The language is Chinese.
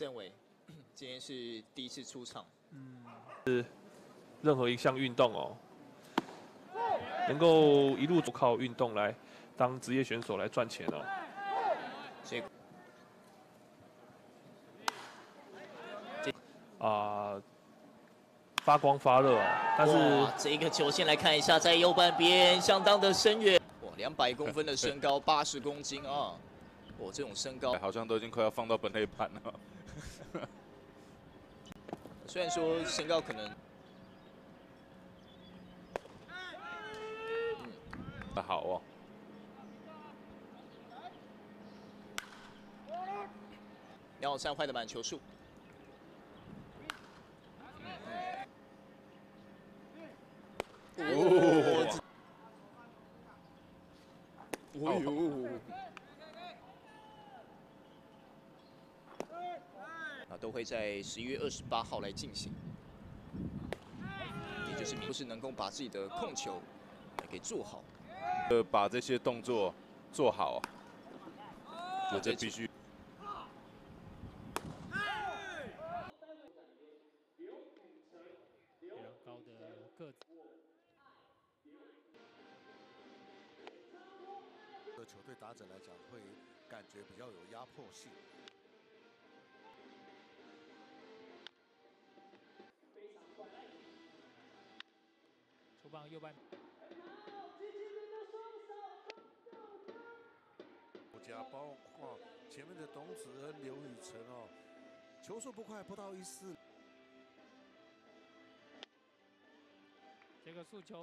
郑伟 今天是第一次出场是，任何一项运动哦，能够一路靠运动来当职业选手来赚钱哦。啊、发光发热啊，但是哇，这个球先来看一下，在右半边相当的深远，哇，两百公分的身高，八十公斤啊，我这种身高，好像都已经快要放到本垒板了。虽然说身高可能。好哦，要三坏的满球数，哦，哦呦，啊，都会在十一月二十八号来进行，也就是不是能够把自己的控球给做好，呃，把这些动作做好，那这必须。比较高的个球队打者来讲，会感觉比较有压迫性。棒右半，国家包括前面的董子恩、刘雨辰哦，球速不快，不到一四。这个速球